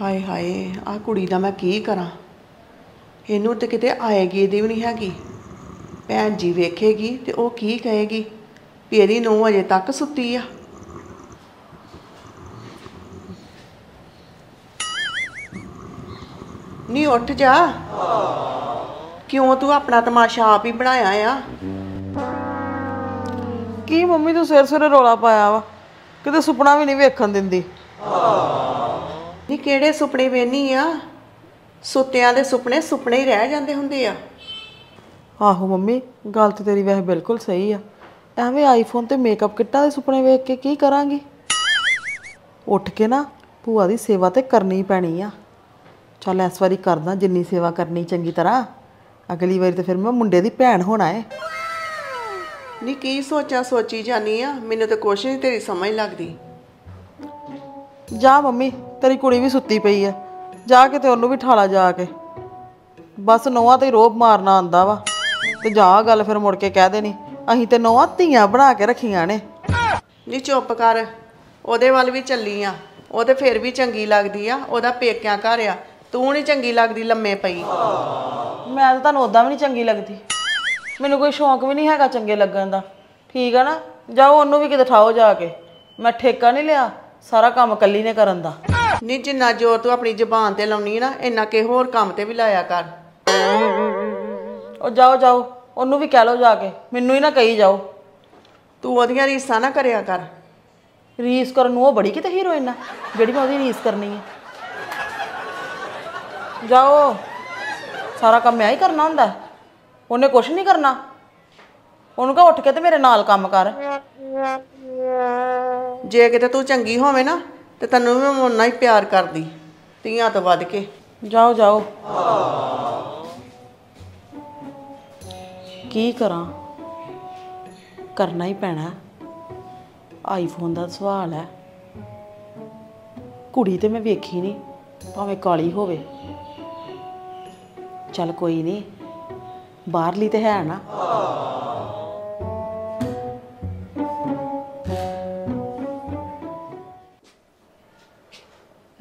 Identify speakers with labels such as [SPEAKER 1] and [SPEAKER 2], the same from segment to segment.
[SPEAKER 1] ਹਾਏ ਹਾਏ ਆ ਕੁੜੀ ਦਾ ਮੈਂ ਕੀ ਕਰਾਂ? ਇਹਨੂੰ ਤੇ ਕਿਤੇ ਆਏਗੀ ਦੀ ਵੀ ਨਹੀਂ ਹੈਗੀ। ਭੈਣ ਜੀ ਵੇਖੇਗੀ ਤੇ ਉਹ ਕੀ ਕਹੇਗੀ ਵੀ ਇਹਦੀ ਨੂੰਹ ਅਜੇ ਤੱਕ ਸੁੱਤੀ ਆ। ਨਹੀਂ ਉੱਠ ਜਾ। ਕਿਉਂ ਤੂੰ ਆਪਣਾ ਤਮਾਸ਼ਾ ਆਪ ਹੀ ਬਣਾਇਆ ਆ?
[SPEAKER 2] ਕੀ ਮੰਮੀ ਤੂੰ ਸਿਰ ਸਿਰੇ ਰੋਲਾ ਪਾਇਆ ਵਾ? ਕਿਤੇ ਸੁਪਨਾ ਵੀ ਨਹੀਂ ਵੇਖਣ ਦਿੰਦੀ।
[SPEAKER 1] ਨਹੀਂ ਕਿਹੜੇ ਸੁਪਨੇ ਵੇਨੀ ਆ? ਸੁੱਤਿਆਂ ਦੇ ਸੁਪਨੇ ਸੁਪਨੇ ਹੀ ਰਹਿ ਜਾਂਦੇ ਹੁੰਦੇ ਆ।
[SPEAKER 2] ਆਹੋ ਮੰਮੀ ਗੱਲ ਤੇ ਤੇਰੀ ਵੈਸੇ ਬਿਲਕੁਲ ਸਹੀ ਆ। ਐਵੇਂ ਆਈਫੋਨ ਤੇ ਮੇਕਅਪ ਕਿੱਟਾਂ ਦੇ ਸੁਪਨੇ ਵੇਖ ਕੇ ਕੀ ਕਰਾਂਗੀ? ਉੱਠ ਕੇ ਨਾ ਭੂਆ ਦੀ ਸੇਵਾ ਤੇ ਕਰਨੀ ਪੈਣੀ ਆ। ਚੱਲ ਇਸ ਵਾਰੀ ਕਰਦਾ ਜਿੰਨੀ ਸੇਵਾ ਕਰਨੀ ਚੰਗੀ ਤਰ੍ਹਾਂ। ਅਗਲੀ ਵਾਰੀ ਤੇ ਫਿਰ ਮੈਂ ਮੁੰਡੇ ਦੀ ਭੈਣ ਹੋਣਾ ਏ।
[SPEAKER 1] ਨੀ ਕੀ ਸੋਚਾਂ ਸੋਚੀ ਜਾਨੀ ਆ? ਮੈਨੂੰ ਤਾਂ ਕੁਛ ਨਹੀਂ ਤੇਰੀ ਸਮਝ ਲੱਗਦੀ।
[SPEAKER 2] ਜਾ ਮੰਮੀ। ਤੇਰੀ ਕੁੜੀ ਵੀ ਸੁੱਤੀ ਪਈ ਆ। ਜਾ ਕੇ ਤੇ ਉਹਨੂੰ ਵੀ ਠਾਲਾ ਜਾ ਕੇ। ਬਸ ਨੋਆ ਤੇ ਰੋਬ ਮਾਰਨਾ ਆਂਦਾ ਵਾ। ਤੇ ਜਾ ਗੱਲ ਫਿਰ ਮੁੜ ਕੇ ਕਹਿ ਦੇਣੀ। ਅਸੀਂ ਤੇ ਨੋਆ ਧੀਆਂ ਬਣਾ ਕੇ ਰੱਖੀਆਂ ਨੇ।
[SPEAKER 1] ਨੀ ਚੁੱਪ ਕਰ। ਉਹਦੇ ਵੱਲ ਵੀ ਚੱਲੀ ਆ। ਉਹ ਤੇ ਫਿਰ ਵੀ ਚੰਗੀ ਲੱਗਦੀ ਆ। ਉਹਦਾ ਪੇਕਿਆਂ ਘਰ ਆ। ਤੂੰ ਨਹੀਂ ਚੰਗੀ ਲੱਗਦੀ ਲੰਮੇ ਪਈ।
[SPEAKER 2] ਮੈਂ ਤਾਂ ਤੁਹਾਨੂੰ ਉਦਾਂ ਵੀ ਨਹੀਂ ਚੰਗੀ ਲੱਗਦੀ। ਮੈਨੂੰ ਕੋਈ ਸ਼ੌਂਕ ਵੀ ਨਹੀਂ ਹੈਗਾ ਚੰਗੇ ਲੱਗਣ ਦਾ। ਠੀਕ ਆ ਨਾ? ਜਾਓ ਉਹਨੂੰ ਵੀ ਕਿਤੇ ਠਾਓ ਜਾ ਕੇ। ਮੈਂ ਠੇਕਾ ਨਹੀਂ ਲਿਆ। ਸਾਰਾ ਕੰਮ ਕੱਲੀ ਨੇ ਕਰਨ ਦਾ।
[SPEAKER 1] ਨੀ ਜਿੰਨਾ ਜ਼ੋਰ ਤੂੰ ਆਪਣੀ ਜ਼ੁਬਾਨ ਤੇ ਲਾਉਣੀ ਨਾ ਇੰਨਾ ਕਿ ਹੋਰ ਕੰਮ ਤੇ ਵੀ ਲਾਇਆ ਕਰ।
[SPEAKER 2] ਉਹ ਜਾਓ ਜਾਓ ਉਹਨੂੰ ਵੀ ਕਹਿ ਲਓ ਜਾ ਕੇ ਮੈਨੂੰ ਹੀ ਨਾ ਕਹੀ ਜਾਓ।
[SPEAKER 1] ਤੂੰ ਉਹਦੀਆਂ ਰੀਸਾਂ ਨਾ ਕਰਿਆ ਕਰ।
[SPEAKER 2] ਰੀਸ ਕਰਨ ਨੂੰ ਉਹ ਬੜੀ ਕਿਤੇ ਹੀਰੋਇਨ ਆ ਜਿਹੜੀ ਮੈਂ ਉਹਦੀ ਰੀਸ ਕਰਨੀ ਹੈ ਜਾਓ ਸਾਰਾ ਕੰਮ ਮੈਂ ਹੀ ਕਰਨਾ ਹੁੰਦਾ। ਉਹਨੇ ਕੁਝ ਨਹੀਂ ਕਰਨਾ। ਉਹਨੂੰ ਕਹ ਉੱਠ ਕੇ ਤੇ ਮੇਰੇ ਨਾਲ ਕੰਮ ਕਰ।
[SPEAKER 1] ਜੇ ਕਿਤੇ ਤੂੰ ਚੰਗੀ ਹੋਵੇਂ ਨਾ ਤੇ ਤੈਨੂੰ ਵੀ ਮੈਂ ਓਨਾ ਹੀ ਪਿਆਰ ਕਰਦੀ ਤੀਆਂ ਤੋਂ ਵੱਧ ਕੇ।
[SPEAKER 2] ਜਾਓ ਜਾਓ। ਕੀ ਕਰਾਂ? ਕਰਨਾ ਹੀ ਪੈਣਾ। ਆਈਫੋਨ ਦਾ ਸਵਾਲ ਹੈ। ਕੁੜੀ ਤੇ ਮੈਂ ਵੇਖੀ ਨਹੀਂ ਭਾਵੇਂ ਕਾਲੀ ਹੋਵੇ। ਚੱਲ ਕੋਈ ਨਹੀਂ ਬਾਹਰਲੀ ਤੇ ਹੈ ਨਾ।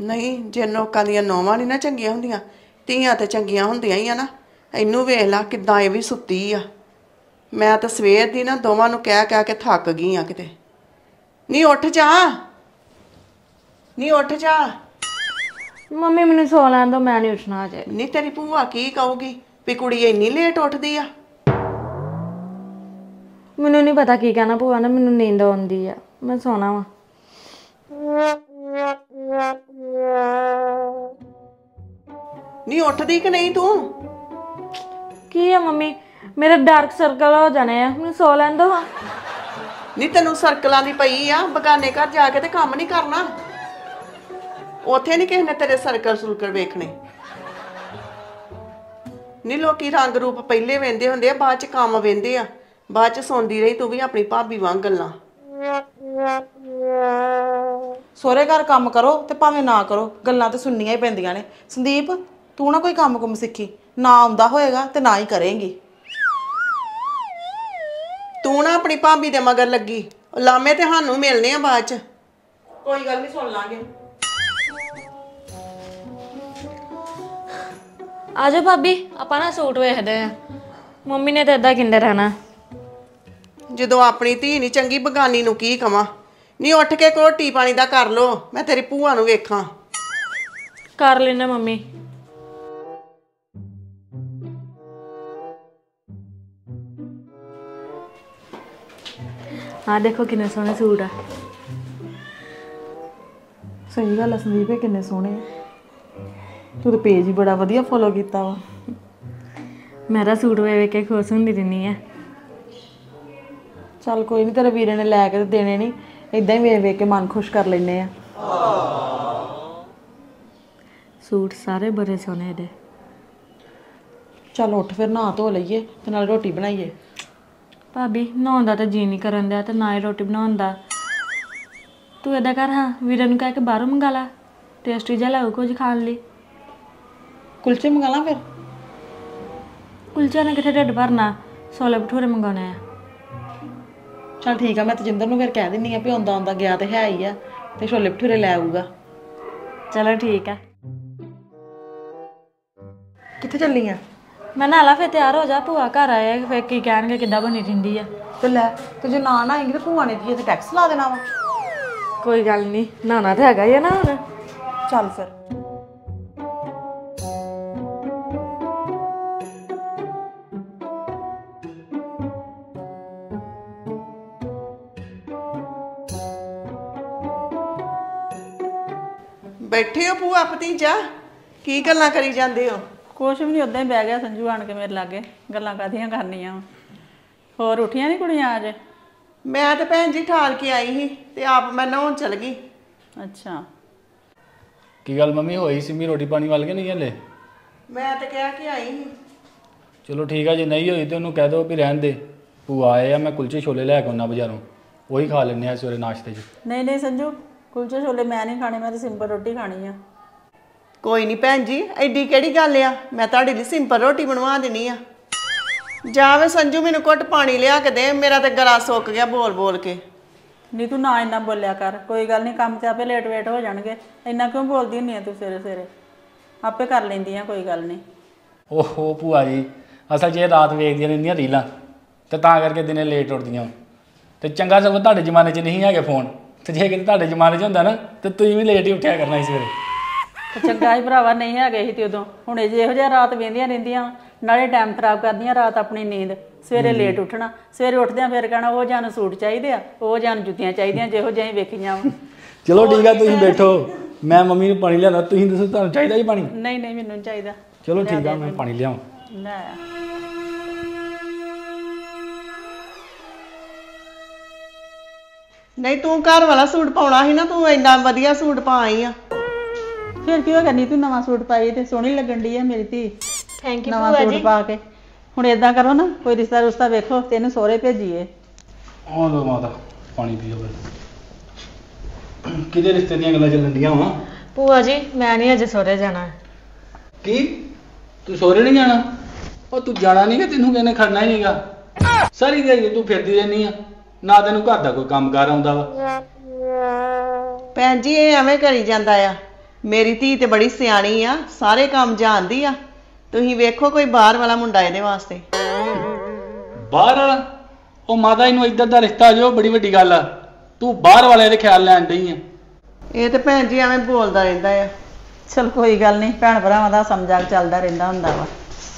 [SPEAKER 1] ਨਹੀਂ ਜੇ ਲੋਕਾਂ ਦੀਆਂ ਨੌਵਾਂ ਨਹੀਂ ਨਾ ਚੰਗੀਆਂ ਹੁੰਦੀਆਂ ਧੀਆਂ ਤੇ ਚੰਗੀਆਂ ਹੁੰਦੀਆਂ ਹੀ ਆ ਨਾ ਇਹਨੂੰ ਵੇਖ ਲਾ ਕਿਦਾਂ ਇਹ ਵੀ ਸੁੱਤੀ ਆ। ਮੈਂ ਤਾਂ ਸਵੇਰ ਦੀ ਨਾ ਦੋਵਾਂ ਨੂੰ ਕਹਿ ਕਹਿ ਕੇ ਥੱਕ ਗਈ ਆ ਕਿਤੇ। ਨਹੀਂ ਉੱਠ ਜਾ। ਨਹੀਂ ਉੱਠ ਜਾ।
[SPEAKER 3] ਮੰਮੀ ਮੈਨੂੰ ਸੌ ਲੈਣ ਦੋ ਮੈਂ ਨਹੀਂ ਉੱਠਣਾ ਅਜੇ
[SPEAKER 1] ਨਹੀਂ ਤੇਰੀ ਭੂਆ ਕੀ ਕਹੂਗੀ ਵੀ ਕੁੜੀ ਇੰਨੀ ਲੇਟ ਉੱਠਦੀ ਆ?
[SPEAKER 3] ਮੈਨੂੰ ਨਹੀਂ ਪਤਾ ਕੀ ਕਹਿਣਾ ਭੂਆ ਨੇ ਮੈਨੂੰ ਨੀਂਦ ਆਉਂਦੀ ਆ ਮੈਂ ਸੌਣਾ ਵਾ।
[SPEAKER 1] ਨਹੀਂ ਉੱਠਦੀ ਕਿ ਨਹੀਂ ਤੂੰ?
[SPEAKER 3] ਕੀ ਆ ਮੰਮੀ? ਮੇਰੇ ਡਾਰਕ ਸਰਕਲ ਹੋ ਜਾਣੇ ਆ। ਮੈਨੂੰ ਸੌ ਲੈਣ ਦੋ।
[SPEAKER 1] ਨਹੀਂ ਤੈਨੂੰ ਸਰਕਲਾਂ ਦੀ ਪਈ ਆ। ਬਗਾਨੇ ਘਰ ਜਾ ਕੇ ਤੇ ਕੰਮ ਨਹੀਂ ਕਰਨਾ। ਉੱਥੇ ਨਹੀਂ ਕਿਸੇ ਨੇ ਤੇਰੇ ਸਰਕਲ ਸੁਰਕਲ ਵੇਖਣੇ। ਨਹੀਂ ਲੋਕੀ ਰੰਗ ਰੂਪ ਪਹਿਲੇ ਵੇਂਦੇ ਹੁੰਦੇ ਆ ਬਾਅਦ ਚ ਕੰਮ ਵੇਂਦੇ ਆ। ਬਾਅਦ ਚ ਸੌਂਦੀ ਰਹੀ ਤੂੰ ਵੀ ਆਪਣੀ ਭਾਬੀ ਵਾਂਗ ਗੱਲਾਂ।
[SPEAKER 2] ਸੋਹਰੇ ਘਰ ਕੰਮ ਕਰੋ ਤੇ ਭਾਵੇਂ ਨਾ ਕਰੋ, ਗੱਲਾਂ ਤੇ ਸੁਣਨੀਆਂ ਹੀ ਪੈਂਦੀਆਂ ਨੇ। ਸੰਦੀਪ, ਤੂੰ ਨਾ ਕੋਈ ਕੰਮ ਕੁਮ ਸਿੱਖੀ। ਨਾ ਆਉਂਦਾ ਹੋਏਗਾ ਤੇ ਨਾ ਹੀ ਕਰੇਂਗੀ।
[SPEAKER 1] ਤੂੰ ਨਾ ਆਪਣੀ ਭਾਬੀ ਦੇ ਮਗਰ ਲੱਗੀ। ਲਾਮੇ ਤੇ ਸਾਨੂੰ ਮਿਲਨੇ ਆ ਬਾਅਦ ਚ।
[SPEAKER 2] ਕੋਈ ਗੱਲ ਨਹੀਂ, ਸੁਣ ਲਾਂਗੇ।
[SPEAKER 3] ਆਜੋ ਭਾਬੀ, ਆਪਾਂ ਨਾ ਸੂਟ ਵੇਖਦੇ ਆ। ਮੰਮੀ ਨੇ ਤਾਂ ਇਦਾਂ ਕਿੰਦੇ ਰਹਿਣਾ।
[SPEAKER 1] ਜਦੋਂ ਆਪਣੀ ਧੀ ਨਹੀਂ ਚੰਗੀ ਬਗਾਨੀ ਨੂੰ ਕੀ ਕਵਾਂ? ਨਹੀਂ ਉੱਠ ਕੇ ਰੋਟੀ ਪਾਣੀ ਦਾ ਕਰ ਲੋ ਮੈਂ ਤੇਰੀ ਭੂਆ ਨੂੰ ਵੇਖਾਂ।
[SPEAKER 3] ਕਰ ਲੈਣਾ ਮੰਮੀ। ਆ ਦੇਖੋ ਕਿੰਨੇ ਸੋਹਣੇ ਸੂਟ ਆ।
[SPEAKER 2] ਸਹੀ ਗੱਲ ਆ ਸੰਦੀਪ ਇਹ ਕਿੰਨੇ ਸੋਹਣੇ ਆ। ਤੂੰ ਤਾਂ ਪੇਜ ਹੀ ਬੜਾ ਵਧੀਆ ਫੋਲੋ ਕੀਤਾ ਵਾ।
[SPEAKER 3] ਮੇਰਾ ਸੂਟ ਵੇਖ ਵੇਖ ਕੇ ਖੁਸ਼ ਹੁੰਦੀ ਰਹਿੰਦੀ ਆ।
[SPEAKER 2] ਚੱਲ ਕੋਈ ਨਹੀਂ ਤੇਰੇ ਵੀਰੇ ਨੇ ਲੈ ਕੇ ਤੇ ਦੇਣੇ ਨਹੀਂ ਇਦਾਂ ਹੀ ਵੇਖ ਵੇਖ ਕੇ ਮਨ ਖੁਸ਼ ਕਰ ਲੈਨੇ ਆ।
[SPEAKER 3] ਸੂਟ ਸਾਰੇ ਬੜੇ ਸੋਹਣੇ ਇਹਦੇ।
[SPEAKER 2] ਚੱਲ ਉੱਠ ਫਿਰ ਨਹਾ ਧੋ ਲਈਏ ਤੇ ਨਾਲ ਰੋਟੀ ਬਣਾਈਏ।
[SPEAKER 3] ਭਾਬੀ ਨਹਾਉਣ ਦਾ ਤਾਂ ਜੀ ਨਹੀਂ ਕਰਨ ਦਿਆ ਤੇ ਨਾ ਹੀ ਰੋਟੀ ਬਣਾਉਣ ਦਾ। ਤੂੰ ਏਦਾਂ ਕਰ ਹਾਂ ਵੀਰੇ ਨੂੰ ਕਹਿ ਕੇ ਬਾਹਰੋਂ ਮੰਗਾ ਲਾ। ਟੇਸਟੀ ਜਿਹਾ ਲਾਉ ਕੁਝ ਖਾਣ ਲਈ।
[SPEAKER 2] ਕੁਲਚੇ ਮੰਗਾ ਲਾਂ ਫਿਰ?
[SPEAKER 3] ਕੁਲਚਾ ਨੇ ਕਿੱਥੇ ਢਿੱਡ ਭਰਨਾ? ਛੋਲੇ ਭਟੂਰੇ ਮੰਗਾਉਣੇ ਆ।
[SPEAKER 2] ਚੱਲ ਠੀਕ ਆ ਮੈਂ ਤਜਿੰਦਰ ਨੂੰ ਫਿਰ ਕਹਿ ਦਿੰਨੀ ਆ ਵੀ ਆਉਂਦਾ ਆਉਂਦਾ ਗਿਆ ਤੇ ਹੈ ਹੀ ਆ ਤੇ ਛੋਲੇ ਭਟੂਰੇ ਲੈ ਆਊਗਾ।
[SPEAKER 3] ਚਲੋ ਠੀਕ ਆ।
[SPEAKER 2] ਕਿੱਥੇ ਚੱਲੀ ਆ?
[SPEAKER 3] ਮੈਂ ਨਾ ਲਾ ਫੇ ਤਿਆਰ ਹੋ ਜਾ ਭੂਆ ਘਰ ਆਇਆ ਫੇ ਕੀ ਕਹਿਣਗੇ ਕਿੱਦਾਂ ਬਣੀ ਢਿੰਡੀ ਆ।
[SPEAKER 2] ਤੇ ਲੈ ਤੇ ਜੇ ਨਾ ਨਾ ਆਏਂਗੀ ਤੇ ਭੂਆ ਨੇ ਜੀ ਇੱਥੇ ਟੈਕਸ ਲਾ ਦੇਣਾ ਵਾ।
[SPEAKER 3] ਕੋਈ ਗੱਲ ਨਹੀਂ ਨਾਣਾ ਤੇ ਹੈਗਾ ਹੀ ਆ ਨਾ ਹੁਣ।
[SPEAKER 2] ਚੱਲ ਫਿਰ।
[SPEAKER 1] ਬੈਠੇ ਹੋ ਭੂਆ ਭਤੀਜਾ ਕੀ ਗੱਲਾਂ ਕਰੀ ਜਾਂਦੇ ਹੋ?
[SPEAKER 4] ਕੁਛ ਵੀ ਨਹੀਂ ਉਦਾਂ ਹੀ ਬਹਿ ਗਿਆ ਸੰਜੂ ਆਣ ਕੇ ਮੇਰੇ ਲਾਗੇ। ਗੱਲਾਂ ਕਾਹਦੀਆਂ ਕਰਨੀਆਂ ਵਾਂ। ਹੋਰ ਉੱਠੀਆਂ ਨਹੀਂ ਕੁੜੀਆਂ ਅੱਜ?
[SPEAKER 1] ਮੈਂ ਤੇ ਭੈਣ ਜੀ ਠਾਲ ਕੇ ਆਈ ਸੀ ਤੇ ਆਪ ਮੈਂ ਨਹਾਉਣ ਚਲ ਗਈ।
[SPEAKER 4] ਅੱਛਾ।
[SPEAKER 5] ਕੀ ਗੱਲ ਮੰਮੀ ਹੋਈ ਸਿੰਮੀ ਰੋਟੀ ਪਾਣੀ ਵੱਲ ਕੇ ਨਹੀਂ ਹਲੇ?
[SPEAKER 1] ਮੈਂ ਤੇ ਕਹਿ ਕੇ ਆਈ ਸੀ।
[SPEAKER 5] ਚਲੋ ਠੀਕ ਆ ਜੇ ਨਹੀਂ ਹੋਈ ਤੇ ਉਹਨੂੰ ਕਹਿ ਦਿਓ ਵੀ ਰਹਿਣ ਦੇ। ਭੂਆ ਆਏ ਆ ਮੈਂ ਕੁਲਚੇ ਛੋਲੇ ਲੈ ਕੇ ਆਉਣਾ ਬਾਜ਼ਾਰੋਂ। ਉਹੀ ਖਾ ਲੈਣੇ ਆ ਸਵੇਰੇ ਨਾਸ਼ਤੇ 'ਚ।
[SPEAKER 4] ਨਹੀਂ ਨਹੀਂ ਸੰਜੂ ਕੁਲਚੇ ਛੋਲੇ ਮੈਂ ਨਹੀਂ ਖਾਣੇ ਮੈਂ ਤਾਂ ਸਿੰਪਲ ਰੋਟੀ ਖਾਣੀ ਆ।
[SPEAKER 1] ਕੋਈ ਨਹੀਂ ਭੈਣ ਜੀ ਐਡੀ ਕਿਹੜੀ ਗੱਲ ਆ? ਮੈਂ ਤੁਹਾਡੇ ਲਈ ਸਿੰਪਲ ਰੋਟੀ ਬਣਵਾ ਦੇਣੀ ਆ। ਜਾਵੇ ਸੰਜੂ ਮੈਨੂੰ ਘੁੱਟ ਪਾਣੀ ਲਿਆ ਕੇ ਦੇ ਮੇਰਾ ਤੇ ਗਲਾ ਸੁੱਕ ਗਿਆ ਬੋਲ ਬੋਲ ਕੇ।
[SPEAKER 4] ਨਹੀਂ ਤੂੰ ਨਾ ਇੰਨਾ ਬੋਲਿਆ ਕਰ ਕੋਈ ਗੱਲ ਨਹੀਂ ਕੰਮ ਤੇ ਆਪੇ ਲੇਟ ਵੇਟ ਹੋ ਜਾਣਗੇ। ਇੰਨਾ ਕਿਉਂ ਬੋਲਦੀ ਹੁੰਨੀ ਆ ਤੂੰ ਸਵੇਰੇ ਸਵੇਰੇ ਆਪੇ ਕਰ ਲੈਂਦੀ ਆ ਕੋਈ ਗੱਲ ਨਹੀਂ
[SPEAKER 5] ਓਹੋ ਭੂਆ ਜੀ ਅਸਲ 'ਚ ਇਹ ਰਾਤ ਵੇਖਦੀਆਂ ਰਹਿੰਦੀਆਂ ਰੀਲਾਂ ਤੇ ਤਾਂ ਕਰਕੇ ਦਿਨੇ ਲੇਟ ਉੱਠਦੀਆਂ ਤੇ ਚੰਗਾ ਸਗੋਂ ਤੁਹਾਡੇ ਜ਼ਮਾਨੇ 'ਚ ਨਹੀਂ ਹੈਗੇ ਫੋਨ ਤੇ ਜੇ ਕਿਤੇ ਤੁਹਾਡੇ ਜ਼ਮਾਨੇ 'ਚ ਹੁੰਦਾ ਨਾ ਤੇ ਤੁਸੀਂ ਵੀ ਲੇਟ ਹੀ ਉੱਠਿਆ ਕਰਨਾ ਸੀ ਸਵੇਰੇ।
[SPEAKER 4] ਤੇ ਚੰਗਾ ਹੀ ਭਰਾਵਾ ਨਹੀਂ ਹੈਗੇ ਸੀ ਤੇ ਉਦੋਂ। ਹੁਣੇ ਇਹੋ ਜਿਹਾ ਰਾਤ ਵੇਂਦੀਆਂ ਰਹਿੰਦੀਆਂ ਨਾਲੇ ਟਾਈਮ ਖਰਾਬ ਕਰਦੀਆਂ ਰਾਤ ਆਪਣੀ ਨੀਂਦ। ਸਵੇਰੇ ਲੇਟ ਉੱਠਣਾ ਸਵੇਰੇ ਉੱਠਦਿਆਂ ਫਿਰ ਕਹਿਣਾ ਉਹ ਜਾਨ ਸੂਟ ਚਾਹੀਦੇ ਆ ਉਹ ਜਾਨ ਜੁੱਤੀਆਂ ਚਾਹੀਦੀਆਂ ਜਿਹੋ ਜਿਹੀਆਂ ਵੇਖੀਆਂ ਵਾ।
[SPEAKER 5] ਚਲੋ ਠੀਕ ਆ ਤੁਸੀਂ ਬੈਠੋ। ਮੈਂ ਮੰਮੀ ਨੂੰ ਪਾਣੀ ਲਿਆਉਂਦਾ ਤੁਸੀਂ ਦੱਸੋ ਤੁਹਾਨੂੰ ਚਾਹੀਦਾ ਜੀ ਪਾਣੀ?
[SPEAKER 4] ਨਹੀਂ ਨਹੀਂ ਮੈਨੂੰ ਨੀ ਚਾਹੀਦਾ।
[SPEAKER 5] ਚਲੋ ਠੀਕ ਆ ਮੈਂ ਪਾਣੀ ਲਿਆਵਾਂ
[SPEAKER 4] ਲੈ। ਆ।
[SPEAKER 1] ਨਹੀਂ ਤੂੰ ਘਰ ਵਾਲਾ ਸੂਟ ਪਾਉਣਾ ਸੀ ਨਾ ਤੂੰ ਇੰਨਾ ਵਧੀਆ ਸੂਟ ਪਾ ਆਈ ਆ।
[SPEAKER 4] ਫਿਰ ਕੀ ਹੋ ਗਿਆ ਨਵਾਂ ਸੂਟ ਪਾਈ ਤੇ ਸੋਹਣੀ ਲੱਗਣ ਡਈ ਆ ਮੇਰੀ ਧੀ।
[SPEAKER 3] ਥੈਂਕ
[SPEAKER 4] ਨਵਾਂ ਸੂਟ ਪਾ ਕੇ। ਹੁਣ ਏਦਾਂ ਕਰੋ ਨਾ ਕੋਈ ਰਿਸ਼ਤਾ ਰੁਸ਼ਤਾ ਵੇਖੋ ਤੇ ਇਹਨੂੰ ਸਹੁਰੇ ਭੇਜੀਏ।
[SPEAKER 5] ਆਹ ਲੋ ਮਾਤਾ ਪਾਣੀ ਪੀਓ ਫਿਰ ਕਿਹਦੇ ਰਿਸ਼ਤੇ ਦੀਆਂ ਗੱਲਾਂ ਚੱਲਣ ਡੀਆਂ ਵਾ?
[SPEAKER 3] ਭੂਆ ਜੀ ਮੈਂ ਨਹੀਂ ਅਜੇ ਸਹੁਰੇ ਜਾਣਾ।
[SPEAKER 5] ਕੀ? ਤੂੰ ਸਹੁਰੇ ਨਹੀਂ ਜਾਣਾ? ਉਹ ਤੂੰ ਜਾਣਾ ਨਹੀਂ ਕਿ ਤੈਨੂੰ ਕਹਿੰਨੇ ਖੜਨਾ ਹੀ ਨਹੀਂਗਾ ਸਾਰੀ ਦਿਹਾੜੀ ਤੂੰ ਫਿਰਦੀ ਰਹਿਨੀ ਆ। ਨਾ ਤੈਨੂੰ ਘਰ ਦਾ ਕੋਈ ਕੰਮਕਾਰ ਆਉਂਦਾ ਵਾ।
[SPEAKER 1] ਭੈਣ ਜੀ ਇਹ ਐਵੇਂ ਕਰੀ ਜਾਂਦਾ ਆ। ਮੇਰੀ ਧੀ ਤੇ ਬੜੀ ਸਿਆਣੀ ਆ ਸਾਰੇ ਕੰਮ ਜਾਣਦੀ ਆ। ਤੁਸੀਂ ਵੇਖੋ ਕੋਈ ਬਾਹਰ ਵਾਲਾ ਮੁੰਡਾ ਇਹਦੇ ਵਾਸਤੇ।
[SPEAKER 5] ਬਾਹਰ ਵਾਲਾ? ਉਹ ਮਾਤਾ ਇਹਨੂੰ ਇੱਧਰ ਦਾ ਰਿਸ਼ਤਾ ਜੋ ਬੜੀ ਵੱਡੀ ਗੱਲ ਆ। ਤੂੰ ਬਾਹਰ ਵਾਲੇ ਦੇ ਖਿਆਲ ਲੈਣ ਡਈ ਆ।
[SPEAKER 1] ਇਹ ਤੇ ਭੈਣ ਜੀ ਐਵੇਂ ਬੋਲਦਾ ਰਹਿੰਦਾ ਆ।
[SPEAKER 4] ਚਲ ਕੋਈ ਗੱਲ ਨਹੀਂ ਭੈਣ ਭਰਾਵਾਂ ਦਾ ਸਮਝਾਕ ਚੱਲਦਾ ਰਹਿੰਦਾ ਹੁੰਦਾ ਵਾ।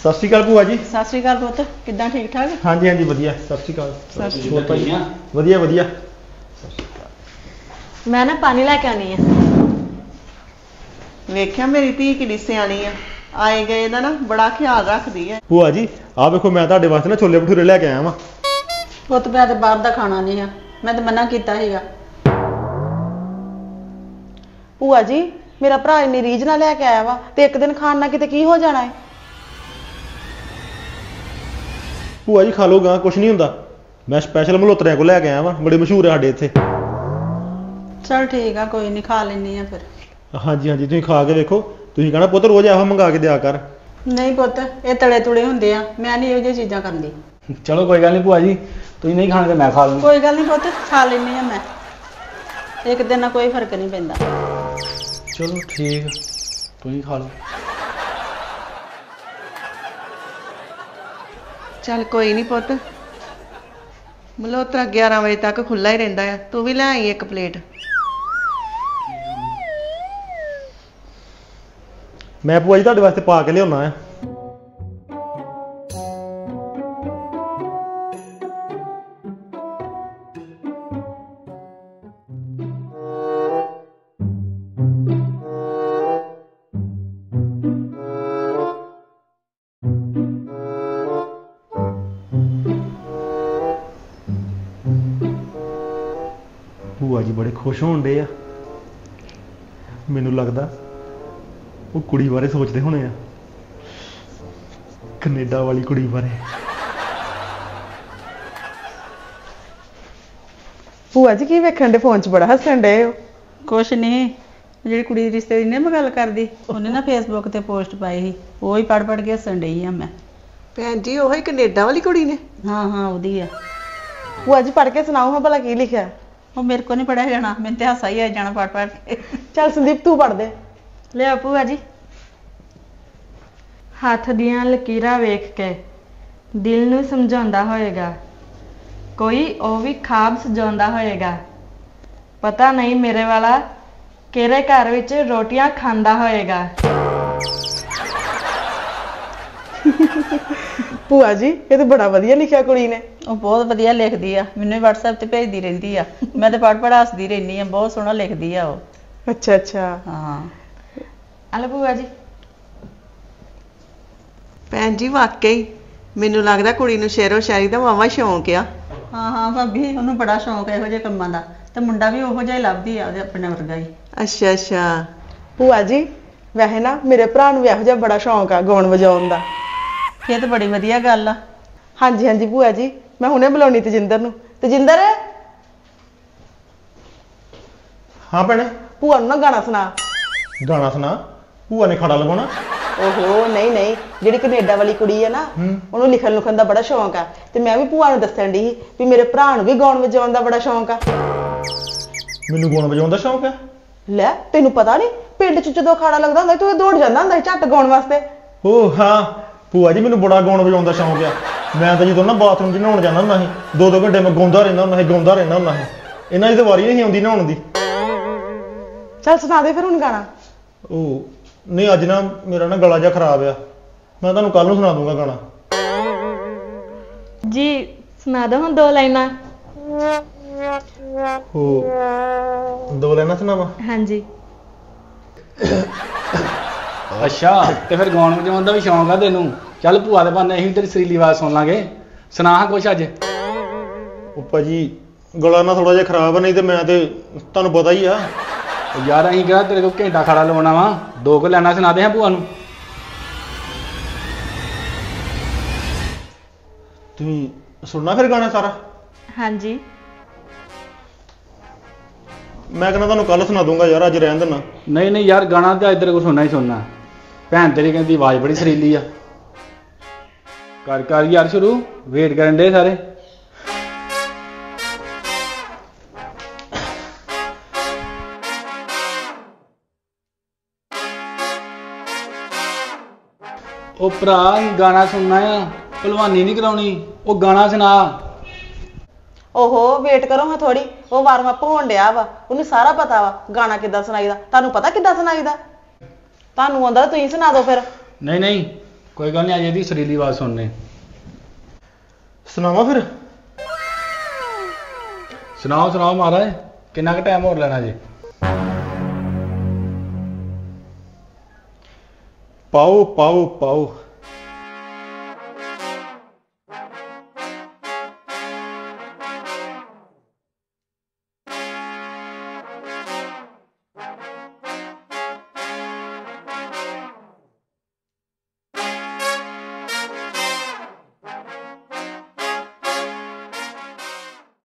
[SPEAKER 6] ਸਤਿ ਸ਼੍ਰੀ ਅਕਾਲ ਭੂਆ ਜੀ।
[SPEAKER 4] ਸਤਿ ਸ਼੍ਰੀ ਅਕਾਲ ਪੁੱਤ ਕਿੱਦਾਂ ਠੀਕ ਠਾਕ?
[SPEAKER 6] ਹਾਂਜੀ ਹਾਂਜੀ ਵਧੀਆ ਸਤਿ ਸ਼੍ਰੀ ਅਕਾਲ।
[SPEAKER 5] ਹੋਰ ਭਾਈ? ਆ
[SPEAKER 6] ਵਧੀਆ ਵਧੀਆ।
[SPEAKER 3] ਮੈਂ ਨਾ ਪਾਣੀ ਲੈ ਕੇ ਆਣੀ ਆ।
[SPEAKER 1] ਵੇਖਿਆ ਮੇਰੀ ਧੀ ਕਿੰਨੀ ਸਿਆਣੀ ਆ। ਆਏ ਗਏ ਦਾ ਨਾ ਬੜਾ ਖਿਆਲ ਰੱਖਦੀ ਆ।
[SPEAKER 6] ਭੂਆ ਜੀ ਆਹ ਵੇਖੋ ਮੈਂ ਤੁਹਾਡੇ ਵਾਸਤੇ ਨਾ ਛੋਲੇ ਭਟੂਰੇ ਲੈ ਕੇ ਆਇਆ ਵਾਂ।
[SPEAKER 4] ਪੁੱਤ ਮੈਂ ਤੇ ਬਾਹਰ ਦਾ ਖਾਣਾ ਨਹੀਂ ਆ। ਮੈਂ ਤਾਂ ਮਨਾ ਕੀਤਾ ਸੀਗਾ।
[SPEAKER 2] ਭੂਆ ਜੀ ਮੇਰਾ ਭਰਾ ਇੰਨੀ ਰੀਝ ਨਾਲ ਲੈ ਕੇ ਆਇਆ ਵਾ ਤੇ ਇੱਕ ਦਿਨ ਖਾਣ ਨਾਲ ਕਿਤੇ ਕੀ ਹੋ ਜਾਣਾ ਹੈ
[SPEAKER 6] ਭੂਆ ਜੀ ਖਾ ਲਓ ਗਾਂ ਕੁਛ ਨਹੀਂ ਹੁੰਦਾ। ਮੈਂ ਸਪੈਸ਼ਲ ਮਲੋਤਰਿਆਂ ਕੋਲ ਲੈ ਕੇ ਆਇਆ ਵਾਂ ਬੜੇ ਮਸ਼ਹੂਰ ਆ ਸਾਡੇ ਇੱਥੇ।
[SPEAKER 4] ਚਲ ਠੀਕ ਆ ਕੋਈ ਨਹੀਂ ਖਾ ਲੈਣੀ ਆ ਫਿਰ।
[SPEAKER 6] ਹਾਂਜੀ ਹਾਂਜੀ ਤੁਸੀਂ ਖਾ ਕੇ ਵੇਖੋ। ਤੁਸੀਂ ਕਹਣਾ ਪੁੱਤ ਰੋਜ਼ ਇਹੋ ਮੰਗਾ ਕੇ ਦਿਆ ਕਰ।
[SPEAKER 4] ਨਹੀਂ ਪੁੱਤ ਇਹ ਤਲੇ ਤੁਲੇ ਹੁੰਦੇ ਆ ਮੈਂ ਨਹੀਂ ਇਹੋ ਜਿਹੀਆਂ ਚੀਜ਼ਾਂ ਕਰਦੀ
[SPEAKER 5] ਚਲੋ ਕੋਈ ਗੱਲ ਨਹੀਂ ਭੂਆ ਜੀ ਤੁਸੀਂ ਨਹੀਂ ਖਾਣਾ ਤੇ ਮੈਂ ਖਾ ਲੂੰਗਾ।
[SPEAKER 4] ਕੋਈ ਗੱਲ ਨਹੀਂ ਪੁੱਤ ਖਾ ਲੈਣੀ ਆ ਮੈਂ। ਇੱਕ ਦਿਨ ਨਾਲ ਕੋਈ ਫ਼ਰਕ ਨਹੀਂ ਪੈਂਦਾ।
[SPEAKER 5] ਚਲੋ ਠੀਕ ਤੁਸੀਂ ਖਾ ਲਓ।
[SPEAKER 1] ਚੱਲ ਕੋਈ ਨਹੀਂ ਪੁੱਤ। ਮਲੋਤਰਾ 11 ਵਜੇ ਤੱਕ ਖੁੱਲਾ ਹੀ ਰਹਿੰਦਾ ਆ। ਤੂੰ ਵੀ ਲੈ ਆਈ ਇੱਕ ਪਲੇਟ।
[SPEAKER 6] ਮੈਂ ਭੂਆ ਜੀ ਤੁਹਾਡੇ ਵਾਸਤੇ ਪਾ ਕੇ ਲਿਆਉਣਾ ਆ। ਖੁਸ਼ ਹੋਣ ਡੇ ਆ? ਮੈਨੂੰ ਲੱਗਦਾ ਉਹ ਕੁੜੀ ਬਾਰੇ ਸੋਚਦੇ ਹੋਣੇ ਆ। ਕੈਨੇਡਾ ਵਾਲੀ ਕੁੜੀ ਬਾਰੇ।
[SPEAKER 2] ਭੂਆ ਜੀ ਕੀ ਵੇਖਣ ਦੇ ਫੋਨ 'ਚ ਬੜਾ ਹੱਸਣ ਡੇ ਹੋ।
[SPEAKER 4] ਕੁਛ ਨਹੀਂ। ਜਿਹੜੀ ਕੁੜੀ ਦੀ ਰਿਸ਼ਤੇ ਦੀ ਨਹੀਂ ਮੈਂ ਗੱਲ ਕਰਦੀ ਉਹਨੇ ਨਾ ਫੇਸਬੁੱਕ ਤੇ ਪੋਸਟ ਪਾਈ ਸੀ। ਉਹ ਹੀ ਪੜ ਪੜ ਕੇ ਹੱਸਣ ਡਈ ਆ ਮੈਂ।
[SPEAKER 1] ਭੈਣ ਜੀ ਉਹੀ ਕੈਨੇਡਾ ਵਾਲੀ ਕੁੜੀ ਨੇ?
[SPEAKER 4] ਹਾਂ ਹਾਂ ਉਹਦੀ ਆ।
[SPEAKER 2] ਭੂਆ ਜੀ ਪੜ੍ਹ ਕੇ ਸੁਣਾਓ ਹਾਂ ਭਲਾ ਕੀ ਲਿਖਿਆ।
[SPEAKER 4] ਉਹ ਮੇਰੇ ਕੋ ਨਹੀਂ ਪੜਿਆ ਜਾਣਾ ਮੈਨੂੰ ਤੇ ਹਾਸਾ ਹੀ ਆ ਜਾਣਾ ਪੜ ਪੜ ਕੇ।
[SPEAKER 2] ਚੱਲ ਸੰਦੀਪ ਤੂੰ ਪੜ੍ਹ ਦੇ।
[SPEAKER 4] ਲਿਆ ਭੂਆ ਜੀ।
[SPEAKER 7] ਹੱਥ ਦੀਆਂ ਲਕੀਰਾਂ ਵੇਖ ਕੇ ਦਿਲ ਨੂੰ ਸਮਝਾਉਂਦਾ ਹੋਏਗਾ। ਕੋਈ ਉਹ ਵੀ ਖਾਬ ਸਜਾਉਂਦਾ ਹੋਏਗਾ। ਪਤਾ ਨਹੀਂ ਮੇਰੇ ਵਾਲਾ ਕਿਹੜੇ ਘਰ ਵਿੱਚ ਰੋਟੀਆਂ ਖਾਂਦਾ ਹੋਏਗਾ।
[SPEAKER 8] ਭੂਆ ਜੀ ਇਹ ਤਾਂ ਬੜਾ ਵਧੀਆ ਲਿਖਿਆ ਕੁੜੀ ਨੇ।
[SPEAKER 4] ਉਹ ਬਹੁਤ ਵਧੀਆ ਲਿਖਦੀ ਆ ਮੈਨੂੰ ਵੀ WhatsApp ਤੇ ਭੇਜਦੀ ਰਹਿੰਦੀ ਆ। ਮੈਂ ਤੇ ਪੜ ਪੜ ਹੱਸਦੀ ਰਹਿੰਦੀ ਆ ਬਹੁਤ ਸੋਹਣਾ ਲਿਖਦੀ ਆ ਉਹ।
[SPEAKER 8] ਅੱਛਾ ਅੱਛਾ।
[SPEAKER 4] ਹਾਂ।
[SPEAKER 7] ਹਲੋ ਭੂਆ ਜੀ।
[SPEAKER 1] ਭੈਣ ਜੀ ਵਾਕਈ ਮੈਨੂੰ ਲੱਗਦਾ ਕੁੜੀ ਨੂੰ ਸ਼ੇਰੋ ਸ਼ਾਇਰੀ ਦਾ ਵਾਵਾ ਸ਼ੌਂਕ ਆ।
[SPEAKER 4] ਹਾਂ ਹਾਂ ਭਾਬੀ ਉਹਨੂੰ ਬੜਾ ਸ਼ੌਂਕ ਹੈ ਇਹੋ ਜਿਹੇ ਕੰਮਾਂ ਦਾ। ਤੇ ਮੁੰਡਾ ਵੀ ਉਹੋ ਜਿਹਾ ਹੀ ਲੱਭਦੀ ਆ ਉਹਦੇ ਆਪਣੇ ਵਰਗਾ ਹੀ।
[SPEAKER 1] ਅੱਛਾ ਅੱਛਾ।
[SPEAKER 8] ਭੂਆ ਜੀ ਵੈਸੇ ਨਾ ਮੇਰੇ ਭਰਾ ਨੂੰ ਵੀ ਇਹੋ ਜਿਹਾ ਬੜਾ ਸ਼ੌਂਕ ਆ ਗਾਉਣ ਵਜਾਉਣ ਦਾ।
[SPEAKER 4] ਇਹ ਤਾਂ ਬੜੀ ਵਧੀਆ ਗੱਲ ਆ।
[SPEAKER 8] ਹਾਂਜੀ ਹਾਂਜੀ ਭੂਆ ਜੀ ਮੈਂ ਹੁਣੇ ਬੁਲਾਉਣੀ ਤਜਿੰਦਰ ਨੂੰ। ਤਜਿੰਦਰ
[SPEAKER 6] ਹਾਂ ਭੈਣੇ।
[SPEAKER 8] ਭੂਆ ਨੂੰ ਨਾ ਗਾਣਾ ਸੁਣਾ।
[SPEAKER 6] ਗਾਣਾ ਸੁਣਾ? ਭੂਆ ਨੇ ਖਾੜਾ ਲਗਾਉਣਾ?
[SPEAKER 8] ਓਹੋ ਨਹੀਂ ਨਹੀਂ। ਜਿਹੜੀ ਕੈਨੇਡਾ ਵਾਲੀ ਕੁੜੀ ਹੈ ਨਾ ਉਹਨੂੰ ਲਿਖਣ ਲੁਖਣ ਦਾ ਬੜਾ ਸ਼ੌਂਕ ਆ। ਤੇ ਮੈਂ ਵੀ ਭੂਆ ਨੂੰ ਦੱਸਣ ਦੀ ਵੀ ਮੇਰੇ ਭਰਾ ਨੂੰ ਵੀ ਗਾਉਣ ਵਜਾਉਣ ਦਾ ਬੜਾ ਸ਼ੌਂਕ ਆ।
[SPEAKER 6] ਮੈਨੂੰ ਗਾਉਣ ਵਜਾਉਣ ਦਾ ਸ਼ੌਂਕ ਹੈ
[SPEAKER 8] ਲੈ ਤੈਨੂੰ ਪਤਾ ਨਹੀਂ ਪਿੰਡ 'ਚ ਜਦੋਂ ਖਾੜਾ ਲੱਗਦਾ ਹੁੰਦਾ ਸੀ, ਤੂੰ ਦੌੜ ਜਾਂਦਾ ਹੁੰਦਾ ਸੀ ਝੱਟ ਗਾਉਣ ਵਾਸਤੇ।
[SPEAKER 6] ਓ ਹਾਂ। ਭੂਆ ਜੀ ਮੈਨੂੰ ਬੜਾ ਗਾਉਣ ਵਜਾਉਣ ਦਾ ਸ਼ੌਂਕ ਆ। ਮੈਂ ਤਾਂ ਜਦੋਂ ਨਾ ਬਾਥਰੂਮ 'ਚ ਨਹਾਉਣ ਜਾਂਦਾ ਹੁੰਦਾ ਸੀ ਦੋ ਦੋ ਘੰਟੇ ਮੈਂ ਗਾਉਂਦਾ ਰਹਿੰਦਾ ਹੁੰਦਾ ਸੀ ਗਾਉਂਦਾ ਰਹਿੰਦਾ ਹੁੰਦਾ ਸੀ। ਇਹਨਾਂ ਦੀ ਤਾਂ ਵਾਰੀ ਨਹੀਂ ਆਉਂਦੀ ਨਹਾਉਣ ਦੀ।
[SPEAKER 8] ਚੱਲ ਸੁਣਾ ਦੇ ਫਿਰ ਹੁਣ ਗਾਣਾ।
[SPEAKER 6] ਉਹ ਨਹੀਂ ਅੱਜ ਨਾ ਮੇਰਾ ਨਾ ਗਲਾ ਜਿਹਾ ਖਰਾਬ ਆ। ਮੈਂ ਤੁਹਾਨੂੰ ਕੱਲ ਨੂੰ ਸੁਣਾ ਦੂੰਗਾ ਗਾਣਾ।
[SPEAKER 7] ਜੀ ਸੁਣਾ ਦੋ ਹੁਣ ਦੋ ਲਾਈਨਾਂ।
[SPEAKER 6] ਉਹ ਦੋ ਲੈਣਾ ਸੁਣਾਵਾ?
[SPEAKER 7] ਹਾਂਜੀ।
[SPEAKER 5] ਅੱਛਾ ਤੇ ਫਿਰ ਗਾਉਣ ਵਜਾਉਣ ਦਾ ਵੀ ਸ਼ੌਂਕ ਆ ਤੈਨੂੰ? ਚੱਲ ਭੂਆ ਦੇ ਬਾਨੇ ਅਸੀਂ ਵੀ ਤੇਰੀ ਸਰੀਲੀ ਆਵਾਜ਼ ਸੁਣ ਲਾਂਗੇ। ਸੁਣਾ ਹਾਂ ਕੁਛ ਅੱਜ?
[SPEAKER 6] ਉਹ ਭਾਜੀ ਗਲਾ ਨਾ ਥੋੜਾ ਜਿਹਾ ਖਰਾਬ ਆ ਨਹੀਂ ਤੇ ਮੈਂ ਤੇ ਤੁਹਾਨੂੰ ਪਤਾ ਹੀ ਆ।
[SPEAKER 5] ਉਹ ਯਾਰ ਅਸੀਂ ਕਿਹੜਾ ਤੇਰੇ ਕੋਲ ਘੰਟਾ ਖੜਾ ਲਵਾਉਣਾ ਵਾ? ਦੋ ਕੁ ਲੈਣਾ ਸੁਣਾ ਦੇ ਹਾਂ ਭੂਆ ਨੂੰ।
[SPEAKER 6] ਤੁਸੀਂ ਸੁਣਨਾ ਫਿਰ ਗਾਣਾ ਸਾਰਾ?
[SPEAKER 7] ਹਾਂਜੀ।
[SPEAKER 6] ਮੈਂ ਕਹਿੰਦਾ ਤੁਹਾਨੂੰ ਕੱਲ ਸੁਣਾ ਦੂੰਗਾ ਯਾਰ ਅੱਜ ਰਹਿਣ ਦੇਣਾ।
[SPEAKER 5] ਨਹੀਂ ਨਹੀਂ ਯਾਰ ਗਾਣਾ ਤੇ ਅੱਜ ਤੇਰੇ ਕੋਲ ਸੁਣਨਾ ਹੀ ਸੁਣਨਾ। ਭੈਣ ਤੇਰੀ ਕਹਿੰਦੀ ਆਵਾਜ਼ ਬੜੀ ਸਰੀਲੀ ਆ। ਕਰ ਕਰ ਯਾਰ ਸ਼ੁਰੂ ਵੇਟ ਕਰਨ ਦੇ ਸਾਰੇ। ਉਹ ਭਰਾ ਗਾਣਾ ਸੁਣਨਾ ਆ, ਭਲਵਾਨੀ ਨਹੀਂ ਕਰਾਉਣੀ, ਉਹ ਗਾਣਾ ਸੁਣਾ।
[SPEAKER 8] ਓਹੋ ਵੇਟ ਕਰੋ ਹਾਂ ਥੋੜੀ ਉਹ ਵਾਰਮ ਅਪ ਹੋਣ ਡਿਆ ਵਾ, ਉਹਨੂੰ ਸਾਰਾ ਪਤਾ ਵਾ, ਗਾਣਾ ਕਿੱਦਾਂ ਸੁਣਾਈਦਾ, ਤੁਹਾਨੂੰ ਪਤਾ ਕਿੱਦਾਂ ਸੁਣਾਈਦਾ? ਤੁਹਾਨੂੰ ਆਉਂਦਾ ਤਾਂ ਤੁਸੀਂ ਸੁਣਾ ਦਿਓ ਫਿਰ।
[SPEAKER 5] ਨਹੀਂ ਨਹੀਂ ਕੋਈ ਗੱਲ ਨਹੀਂ ਅੱਜ ਇਹਦੀ ਸਰੀਲੀ ਆਵਾਜ਼ ਸੁਣਨੇ।
[SPEAKER 6] ਸੁਣਾਵਾ ਫਿਰ?
[SPEAKER 5] ਸੁਣਾਓ ਸੁਣਾਓ ਮਹਾਰਾਜ ਕਿੰਨਾ ਕੁ ਟਾਈਮ ਹੋਰ ਲੈਣਾ ਜੀ?
[SPEAKER 6] ਪਾਓ ਪਾਓ ਪਾਓ।